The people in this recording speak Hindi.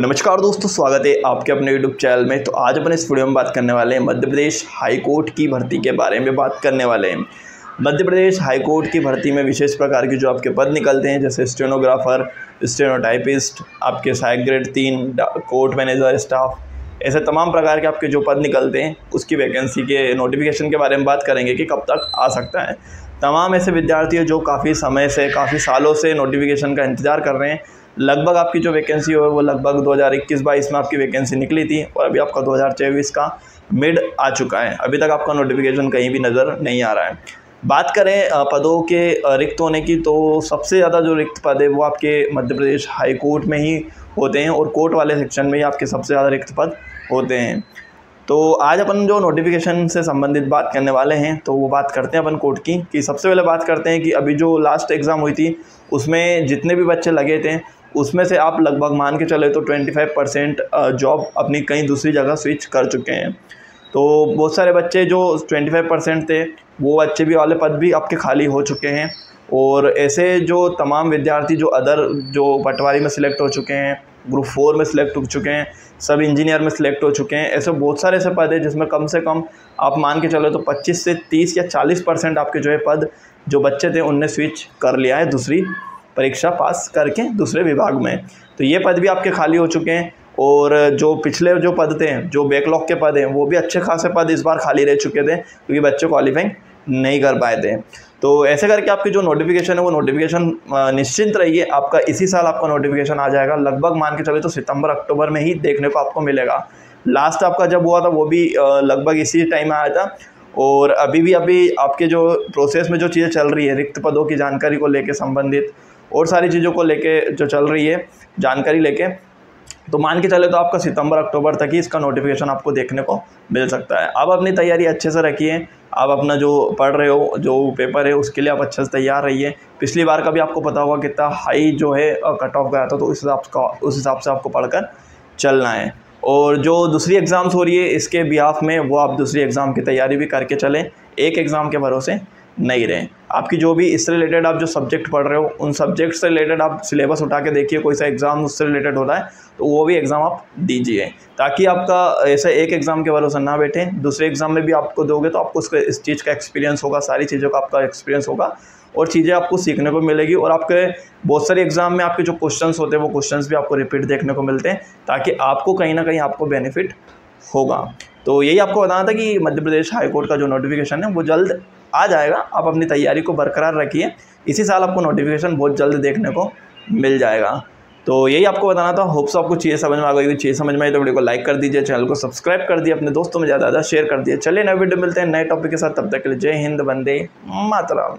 नमस्कार दोस्तों, स्वागत है आपके अपने यूट्यूब चैनल में। तो आज अपन इस वीडियो में बात करने वाले हैं मध्य प्रदेश हाई कोर्ट की भर्ती के बारे में बात करने वाले हैं। मध्य प्रदेश हाई कोर्ट की भर्ती में विशेष प्रकार के जो आपके पद निकलते हैं, जैसे स्टेनोग्राफर, स्टेनोटाइपिस्ट, आपके सहायक ग्रेड तीन कोर्ट मैनेजर, स्टाफ, ऐसे तमाम प्रकार के आपके जो पद निकलते हैं, उसकी वैकेंसी के नोटिफिकेशन के बारे में बात करेंगे कि कब तक आ सकता है। तमाम ऐसे विद्यार्थी जो काफ़ी समय से, काफ़ी सालों से नोटिफिकेशन का इंतज़ार कर रहे हैं। लगभग आपकी जो वैकेंसी हो, वो लगभग 2021-22 में आपकी वैकेंसी निकली थी और अभी आपका 2024 का मिड आ चुका है। अभी तक आपका नोटिफिकेशन कहीं भी नज़र नहीं आ रहा है। बात करें पदों के रिक्त होने की तो सबसे ज़्यादा जो रिक्त पद है, वो आपके मध्य प्रदेश हाई कोर्ट में ही होते हैं और कोर्ट वाले सेक्शन में ही आपके सबसे ज़्यादा रिक्त पद होते हैं। तो आज अपन जो नोटिफिकेशन से संबंधित बात करने वाले हैं तो वो बात करते हैं अपन कोर्ट की, कि सबसे पहले बात करते हैं कि अभी जो लास्ट एग्ज़ाम हुई थी, उसमें जितने भी बच्चे लगे थे उसमें से आप लगभग मान के चले तो 25 परसेंट जॉब अपनी कहीं दूसरी जगह स्विच कर चुके हैं। तो बहुत सारे बच्चे जो 25 परसेंट थे, वो अच्छे भी वाले पद भी आपके खाली हो चुके हैं। और ऐसे जो तमाम विद्यार्थी जो अदर जो पटवारी में सिलेक्ट हो चुके हैं ग्रुप फोर में सिलेक्ट हो चुके हैं, सब इंजीनियर में सिलेक्ट हो चुके हैं, ऐसे बहुत सारे ऐसे पद हैं जिसमें कम से कम आप मान के चलो तो 25 से 30 या 40 परसेंट आपके जो है पद जो बच्चे थे उनने स्विच कर लिया है दूसरी परीक्षा पास करके दूसरे विभाग में। तो ये पद भी आपके खाली हो चुके हैं और जो पिछले जो पद थे, जो बैकलॉग के पद हैं, वो भी अच्छे खासे पद इस बार खाली रह चुके थे क्योंकि बच्चे क्वालिफाइंग नहीं कर पाए थे। तो ऐसे करके आपकी जो नोटिफिकेशन है, वो नोटिफिकेशन निश्चिंत रहिए। आपका इसी साल आपका नोटिफिकेशन आ जाएगा। लगभग मान के चले तो सितंबर, अक्टूबर में ही देखने को आपको मिलेगा। लास्ट आपका जब हुआ था, वो भी लगभग इसी टाइम में आया था। और अभी भी, अभी आपके जो प्रोसेस में जो चीज़ें चल रही है, रिक्त पदों की जानकारी को लेकर संबंधित और सारी चीज़ों को लेके जो चल रही है, जानकारी लेके। तो मान के चले तो आपका सितंबर, अक्टूबर तक ही इसका नोटिफिकेशन आपको देखने को मिल सकता है। आप अपनी तैयारी अच्छे से रखिए। आप अपना जो पढ़ रहे हो, जो पेपर है, उसके लिए आप अच्छे से तैयार रहिए। पिछली बार का भी आपको पता होगा कितना हाई जो है कट ऑफ़ गया था तो उस हिसाब का, उस हिसाब से आपको पढ़कर चलना है। और जो दूसरी एग्ज़ाम्स हो रही है, इसके बिहाफ में वो आप दूसरी एग्ज़ाम की तैयारी भी करके चलें। एक एग्ज़ाम के भरोसे नहीं रहे। आपकी जो भी इससे रिलेटेड आप जो सब्जेक्ट पढ़ रहे हो, उन सब्जेक्ट से रिलेटेड आप सिलेबस उठा के देखिए, कोई सा एग्ज़ाम उससे रिलेटेड होता है तो वो भी एग्ज़ाम आप दीजिए, ताकि आपका ऐसे एक एग्ज़ाम के भरोसे ना बैठे। दूसरे एग्ज़ाम में भी आपको दोगे तो आपको उसका, इस चीज़ का एक्सपीरियंस होगा, सारी चीज़ों का आपका एक्सपीरियंस होगा, और चीज़ें आपको सीखने को मिलेगी, और आपके बहुत सारे एग्ज़ाम में आपके जो क्वेश्चंस होते हैं, वो क्वेश्चंस भी आपको रिपीट देखने को मिलते हैं, ताकि आपको कहीं ना कहीं आपको बेनिफिट होगा। तो यही आपको बताना था कि मध्य प्रदेश हाईकोर्ट का जो नोटिफिकेशन है, वो जल्द आ जाएगा। आप अपनी तैयारी को बरकरार रखिए। इसी साल आपको नोटिफिकेशन बहुत जल्द देखने को मिल जाएगा। तो यही आपको बताना था। होप्स आपको चीज़ें समझ में आ गई। चीज़ समझ में आई तो वीडियो को लाइक कर दीजिए चैनल को सब्सक्राइब कर दिए अपने दोस्तों में ज़्यादा ज़्यादा शेयर कर दिए चलिए नए वीडियो मिलते हैं नए टॉपिक के साथ। तब तक के लिए जय हिंद बंदे मातरम।